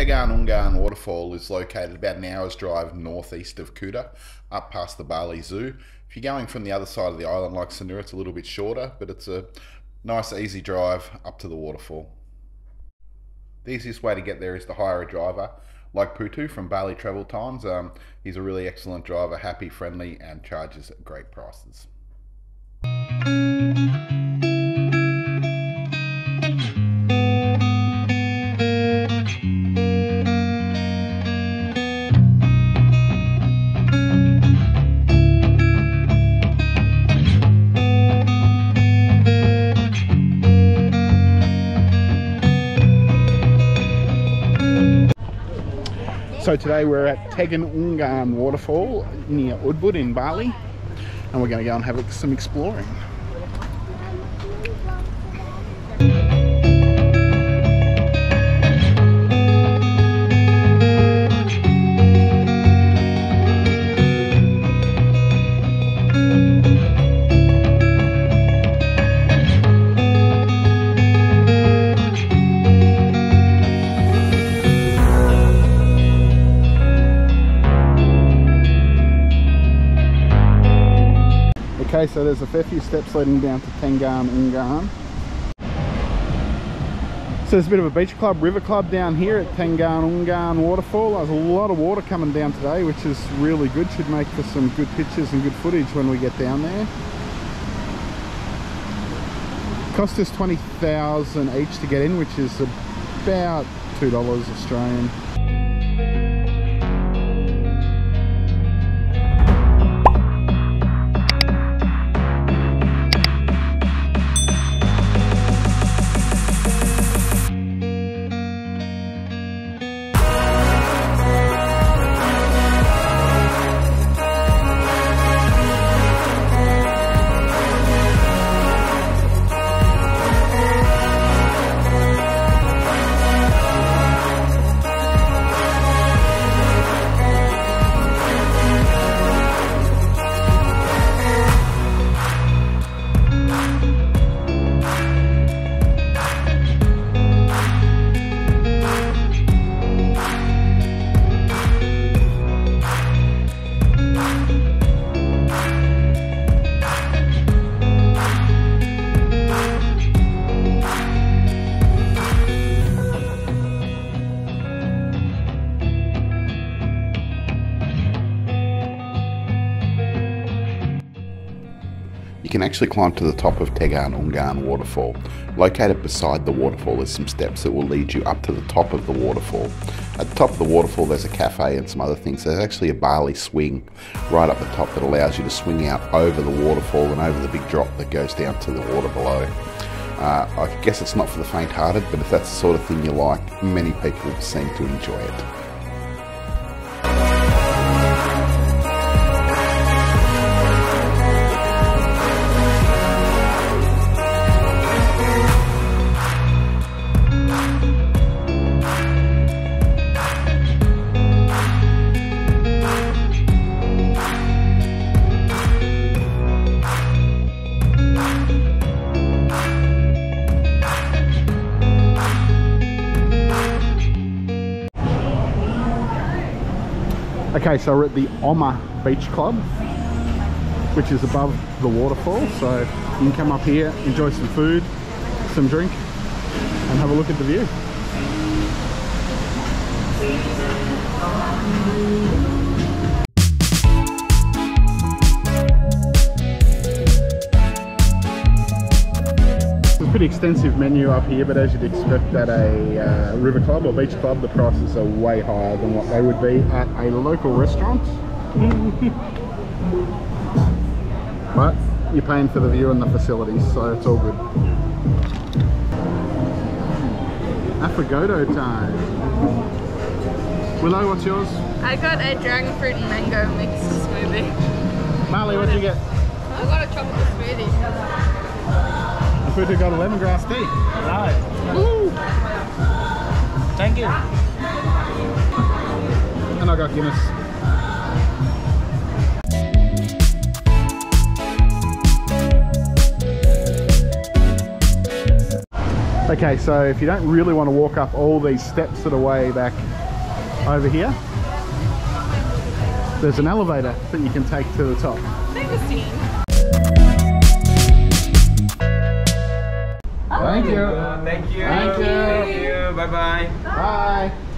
Tegenungan Waterfall is located about an hour's drive northeast of Kuta, up past the Bali Zoo. If you're going from the other side of the island like Sanur, it's a little bit shorter, but it's a nice easy drive up to the waterfall. The easiest way to get there is to hire a driver like Putu from Bali Travel Times. Um, he's a really excellent driver, happy, friendly, and charges great prices. So today we're at Tegan Waterfall near Ubud in Bali and we're going to go and have some exploring. Okay, so there's a fair few steps leading down to Tegenungan. So there's a bit of a beach club, river club down here at Tegenungan Waterfall. There's a lot of water coming down today, which is really good. Should make for some good pictures and good footage when we get down there. Cost us 20,000 each to get in, which is about $2 Australian. You can actually climb to the top of Tegenungan waterfall. Located beside the waterfall is some steps that will lead you up to the top of the waterfall. At the top of the waterfall there's a cafe and some other things. There's actually a Bali swing right up the top that allows you to swing out over the waterfall and over the big drop that goes down to the water below. Uh, I guess it's not for the faint-hearted, but if that's the sort of thing you like, many people seem to enjoy it. Okay, so we're at the Omma Beach Club, which is above the waterfall. So you can come up here, enjoy some food, some drink, and have a look at the view. Pretty extensive menu up here, but as you'd expect at a uh, river club or beach club, the prices are way higher than what they would be at a local restaurant. but you're paying for the view and the facilities, so it's all good. Affogato time. Willow, what's yours? I got a dragon fruit and mango mixed smoothie. Marley, what'd you get? I got to lemongrass steak. Nice. Woo! Thank you. And I got Guinness. Okay, so if you don't really want to walk up all these steps that are way back over here, there's an elevator that you can take to the top. Interesting. Thank you. Thank you. Thank you. Thank you. Bye-bye. Bye. -bye. Bye.